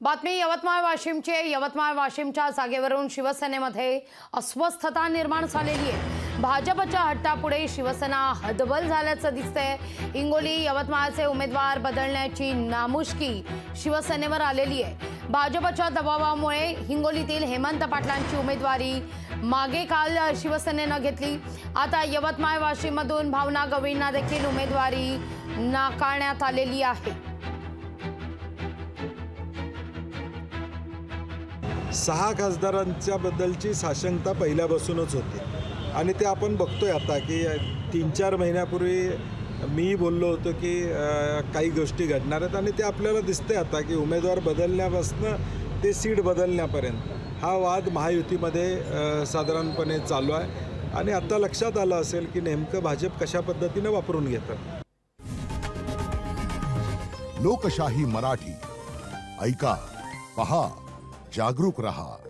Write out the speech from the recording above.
बातमी यवतमाळ वाशिमचे यवतमाळ वाशिमच्या जागेवरून शिवसेनेमध्ये अस्वस्थता निर्माण झालेली आहे. भाजपच्या हट्टापुढे शिवसेना हदबल झाल्याचं दिसतंय. हिंगोली यवतमाळचे उमेदवार बदलण्याची नामुष्की शिवसेनेवर आलेली आहे. भाजपच्या दबावामुळे हिंगोलीतील हेमंत पाटलांची उमेदवारी मागे काल शिवसेनेनं घेतली. आता यवतमाळ वाशिममधून भावना गवळींना देखील उमेदवारी नाकारण्यात आलेली आहे. सहा खासदारांच्या बद्दलची साशंकता पहिल्यापासूनच होती. आणि ते आपण बघतोय आता की तीन चार महिन्यापूर्वी मी बोललो होतो की काही गोष्टी घडणार आहेत आणि ते आपल्याला दिसते आता की उमेदवार बदलण्यापासनं ते सीट बदलण्यापर्यंत. हा वाद महायुतीमध्ये साधारणपणे चालू आहे. आणि आता लक्षात आलं असेल की नेमकं भाजप कशा पद्धतीनं वापरून घेतं. लोकशाही मराठी. ऐका पहा. जागरूक रहा।